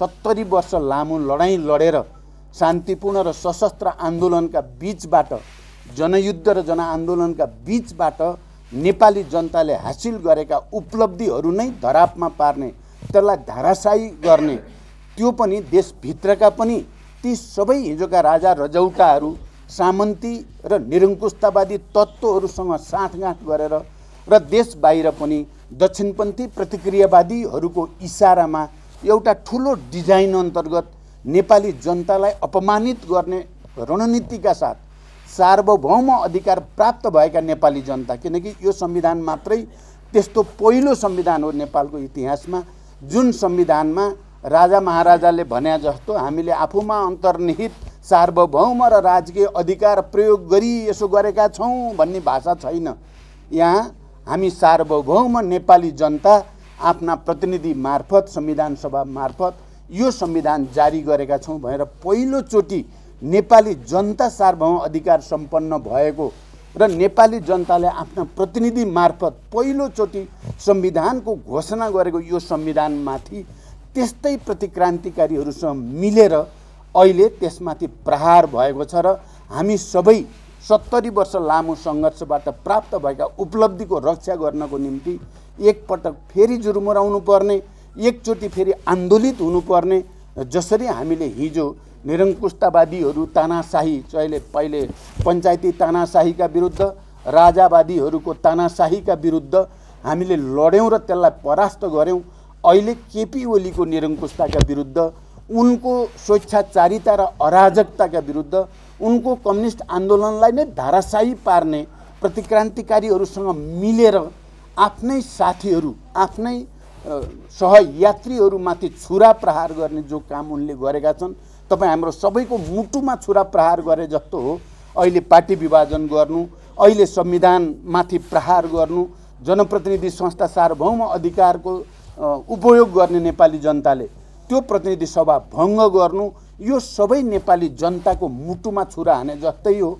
सत्तरी वर्ष लामो लडाइँ लडेर शान्तिपूर्ण र सशस्त्र आन्दोलनका बिचबाट जनयुद्ध र जनआन्दोलनका बिचबाट नेपाली जनताले हासिल गरेका उपलब्धिहरू नै धरापमा पार्ने त्यसलाई धाराशायी गर्ने त्यो पनि देशभित्रका पनि ती सबै हिजोका राजा रजौटाहरू सामन्ती र निरङ्कुशतावादी तत्त्वहरूसँग साँठगाँठ गरेर र देश बाहिर पनि दक्षिणपन्थी प्रतिक्रियावादीहरूको इसारामा एउटा ठुलो डिजाइन अन्तर्गत नेपाली जनतालाई अपमानित गर्ने रणनीतिका साथ सार्वभौम अधिकार प्राप्त भएका नेपाली जनता किनकि यो संविधान मात्रै त्यस्तो पहिलो संविधान हो नेपालको इतिहासमा जुन संविधानमा राजा महाराजाले भने जस्तो हामीले आफूमा अन्तर्निहित सार्वभौम र राजकीय अधिकार प्रयोग गरी यसो गरेका छौँ भन्ने भाषा छैन। यहाँ हामी सार्वभौम नेपाली जनता आफ्ना प्रतिनिधि मार्फत संविधान सभा मार्फत यो संविधान जारी गरेका छौँ भनेर पहिलोचोटि नेपाली जनता सार्वभौम अधिकार सम्पन्न भएको र नेपाली जनताले आफ्ना प्रतिनिधि मार्फत पहिलोचोटि संविधानको घोषणा गरेको यो संविधानमाथि त्यस्तै प्रतिक्रान्तिकारीहरूसँग मिलेर अहिले त्यसमाथि प्रहार भएको छ र हामी सबै सत्तरी वर्ष लामो सङ्घर्षबाट प्राप्त भएका उपलब्धिको रक्षा गर्नको निम्ति एकपटक फेरि जुरुमुराउनु पर्ने एकचोटि फेरि आन्दोलित हुनुपर्ने जसरी हामीले हिजो निरङ्कुशतावादीहरू तानाशाही अहिले पहिले पञ्चायती तानाशाहीका विरुद्ध राजावादीहरूको तानाशाहीका विरुद्ध हामीले लड्यौँ र त्यसलाई परास्त गऱ्यौँ अहिले केपी ओलीको निरङ्कुशताका विरुद्ध उनको स्वेच्छाचारिता र अराजकताका विरुद्ध उनको कम्युनिस्ट आन्दोलनलाई नै धाराशाही पार्ने प्रतिक्रान्तिकारीहरूसँग मिलेर आफ्नै साथीहरू आफ्नै सहयात्रीहरूमाथि छुरा प्रहार गर्ने जो काम उनले गरेका छन् तपाईँ हाम्रो सबैको मुटुमा छुरा प्रहार गरे जस्तो हो। अहिले पार्टी विभाजन गर्नु अहिले संविधानमाथि प्रहार गर्नु जनप्रतिनिधि संस्था सार्वभौम अधिकारको उपयोग गर्ने नेपाली जनताले त्यो प्रतिनिधि सभा भङ्ग गर्नु यो सबै नेपाली जनताको मुटुमा छुरा हाने जस्तै हो.